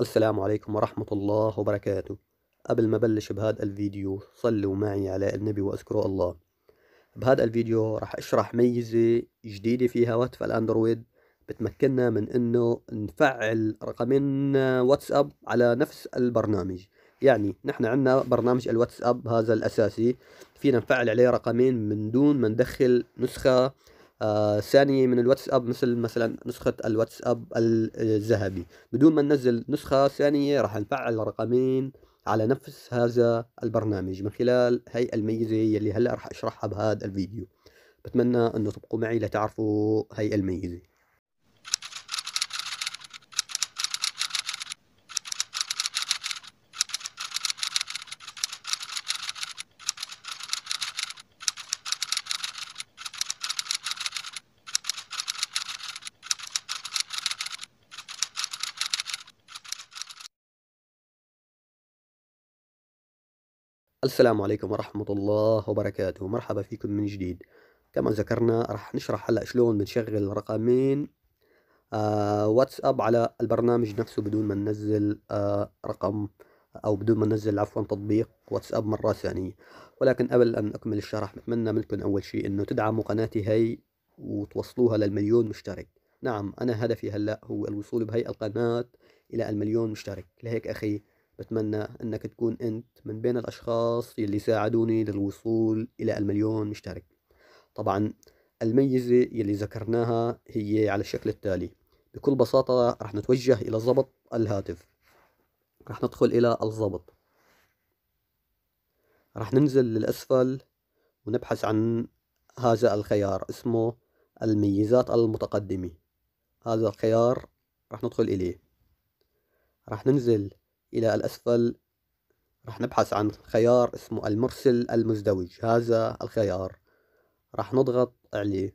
السلام عليكم ورحمة الله وبركاته. قبل ما بلش بهذا الفيديو صلوا معي على النبي وأذكروا الله. بهذا الفيديو راح أشرح ميزة جديدة في هواتف الأندرويد. بتمكننا من إنه نفعل رقمين واتساب على نفس البرنامج. يعني نحن عندنا برنامج الواتساب هذا الأساسي. فينا نفعل عليه رقمين من دون ما ندخل نسخة آه ثانية من الواتساب مثل مثلا نسخة الواتساب الذهبي. بدون ما ننزل نسخة ثانية راح نفعل رقمين على نفس هذا البرنامج من خلال هاي الميزة يلي هلأ راح أشرحها بهذا الفيديو. بتمنى إنه تبقوا معي لتعرفوا هاي الميزة. السلام عليكم ورحمة الله وبركاته. مرحبا فيكم من جديد. كما ذكرنا راح نشرح هلا شلون بنشغل رقمين آه واتساب على البرنامج نفسه بدون ما ننزل آه رقم أو بدون ما ننزل عفوا تطبيق واتساب مرة ثانية. ولكن قبل أن أكمل الشرح بتمنى منكم أول شيء إنه تدعموا قناتي هي وتوصلوها للمليون مشترك. نعم أنا هدفي هلا هو الوصول بهي القناة إلى المليون مشترك. لهيك أخي بتمنى إنك تكون أنت من بين الأشخاص يلي ساعدوني للوصول إلى المليون مشترك. طبعا الميزة يلي ذكرناها هي على الشكل التالي. بكل بساطة رح نتوجه إلى ضبط الهاتف. رح ندخل إلى الضبط. رح ننزل للأسفل ونبحث عن هذا الخيار اسمه الميزات المتقدمة. هذا الخيار رح ندخل إليه. رح ننزل إلى الأسفل رح نبحث عن خيار اسمه المرسل المزدوج. هذا الخيار رح نضغط عليه.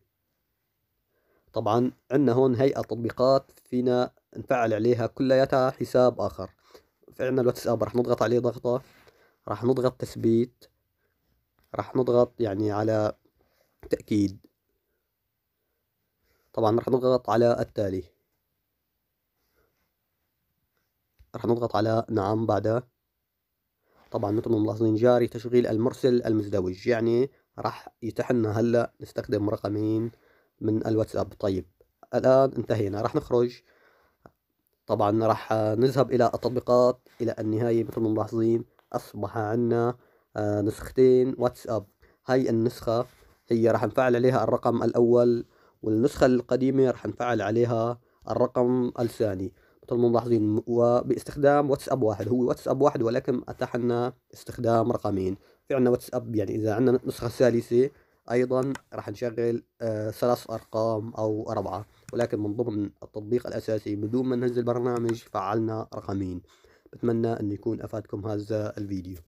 طبعا عندنا هون هيئة تطبيقات فينا نفعل عليها كلياتها حساب آخر. فعنا الواتساب رح نضغط عليه ضغطة رح نضغط تثبيت رح نضغط يعني على تأكيد. طبعا رح نضغط على التالي. رح نضغط على نعم بعدها طبعا مثل ما ملاحظين جاري تشغيل المرسل المزدوج يعني راح يتيح لنا هلا نستخدم رقمين من الواتساب. طيب الآن انتهينا. راح نخرج. طبعا راح نذهب إلى التطبيقات إلى النهاية. مثل ما ملاحظين أصبح عندنا آه، نسختين واتساب. هاي النسخة هي راح نفعل عليها الرقم الأول والنسخة القديمة راح نفعل عليها الرقم الثاني. مثل ما ملاحظين وباستخدام واتساب واحد. هو واتساب واحد ولكن أتاح لنا استخدام رقمين. في عندنا واتساب يعني إذا عندنا نسخة ثالثة أيضا راح نشغل آه ثلاث أرقام أو أربعة. ولكن من ضمن التطبيق الأساسي بدون ما ننزل برنامج فعلنا رقمين. بتمنى أن يكون أفادكم هذا الفيديو.